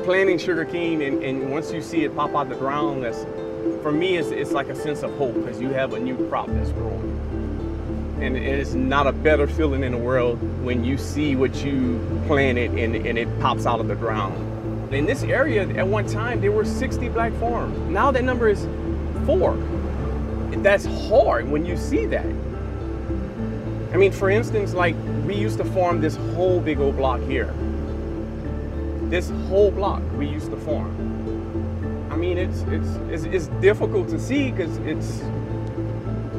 planting sugarcane and, and once you see it pop out the ground, that's for me it's, it's like a sense of hope because you have a new crop that's growing. And it's not a better feeling in the world when you see what you planted and, and it pops out of the ground. In this area, at one time, there were 60 black farms. Now that number is four. That's hard when you see that. I mean, for instance, like we used to farm this whole big old block here. This whole block we used to farm. I mean, it's it's it's, it's difficult to see because it's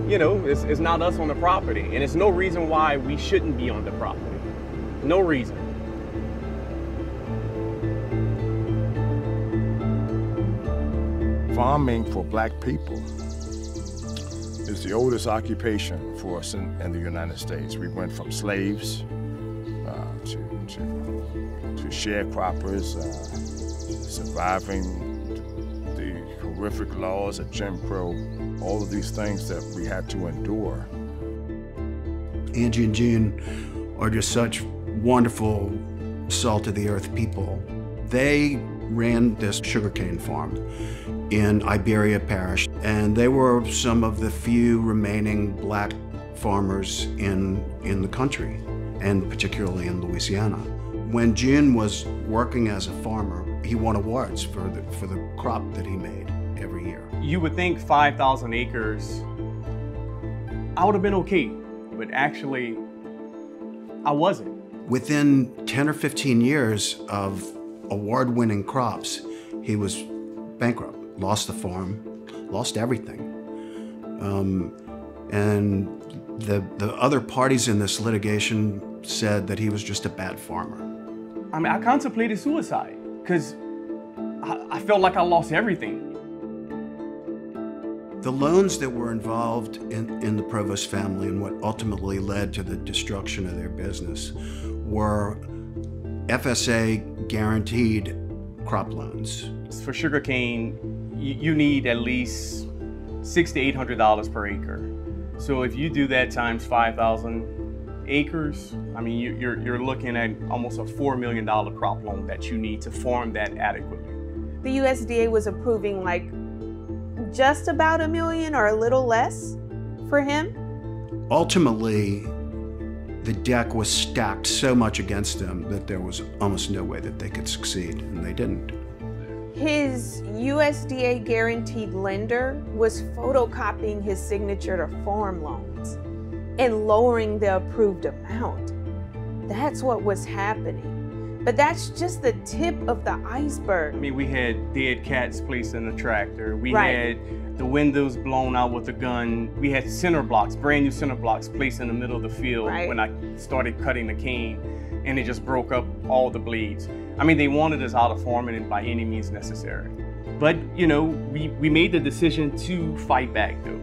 you know it's, it's not us on the property, and it's no reason why we shouldn't be on the property. No reason. Farming for black people is the oldest occupation for us in, in the United States. We went from slaves uh, to, to, to sharecroppers, uh, surviving the horrific laws of Jim Crow, all of these things that we had to endure. Angie and June are just such wonderful, salt of the earth people. They ran this sugarcane farm in Iberia Parish, and they were some of the few remaining black farmers in, in the country, and particularly in Louisiana. When June was working as a farmer, he won awards for the, for the crop that he made every year. You would think 5,000 acres, I would have been okay, but actually, I wasn't. Within 10 or 15 years of award winning crops, he was bankrupt lost the farm, lost everything. Um, and the, the other parties in this litigation said that he was just a bad farmer. I mean, I contemplated suicide because I, I felt like I lost everything. The loans that were involved in, in the Provost family and what ultimately led to the destruction of their business were FSA guaranteed crop loans. For sugarcane, you, you need at least six to eight hundred dollars per acre. So if you do that times five thousand acres, I mean you, you're you're looking at almost a four million dollar crop loan that you need to farm that adequately. The USDA was approving like just about a million or a little less for him. Ultimately, the deck was stacked so much against them that there was almost no way that they could succeed, and they didn't. His USDA guaranteed lender was photocopying his signature to farm loans and lowering the approved amount. That's what was happening. But that's just the tip of the iceberg. I mean, we had dead cats placed in the tractor. We right. had the windows blown out with a gun. We had center blocks, brand new center blocks placed in the middle of the field right. when I started cutting the cane, and it just broke up all the blades. I mean, they wanted us out of farming by any means necessary. But, you know, we, we made the decision to fight back though.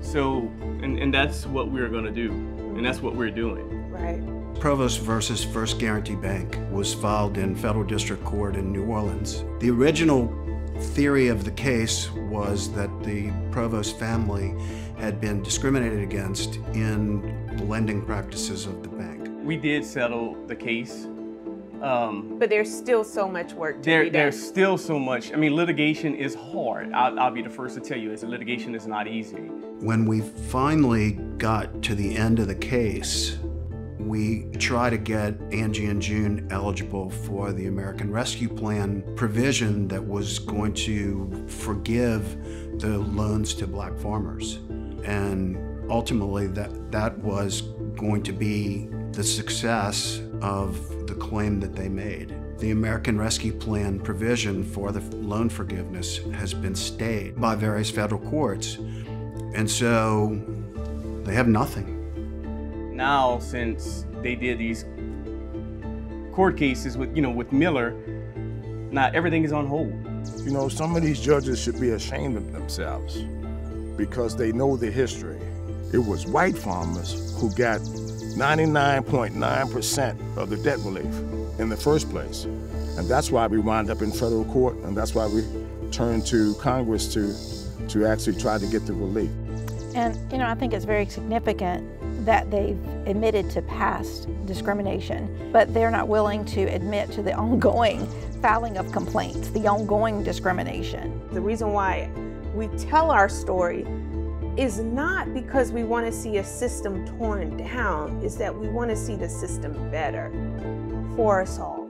So, and, and that's what we're gonna do. And that's what we're doing. Right. Provost versus First Guarantee Bank was filed in federal district court in New Orleans. The original theory of the case was that the Provost family had been discriminated against in the lending practices of the bank. We did settle the case um, but there's still so much work to there, be done. There's still so much. I mean, litigation is hard. I'll, I'll be the first to tell you, is litigation is not easy. When we finally got to the end of the case, we try to get Angie and June eligible for the American Rescue Plan provision that was going to forgive the loans to black farmers. And ultimately, that, that was going to be the success of the claim that they made. The American Rescue Plan provision for the loan forgiveness has been stayed by various federal courts. And so they have nothing. Now, since they did these court cases with, you know, with Miller, now everything is on hold. You know, some of these judges should be ashamed of themselves because they know the history. It was white farmers who got 99.9% of the debt relief in the first place. And that's why we wind up in federal court, and that's why we turn to Congress to, to actually try to get the relief. And, you know, I think it's very significant that they've admitted to past discrimination, but they're not willing to admit to the ongoing filing of complaints, the ongoing discrimination. The reason why we tell our story is not because we want to see a system torn down, is that we want to see the system better for us all.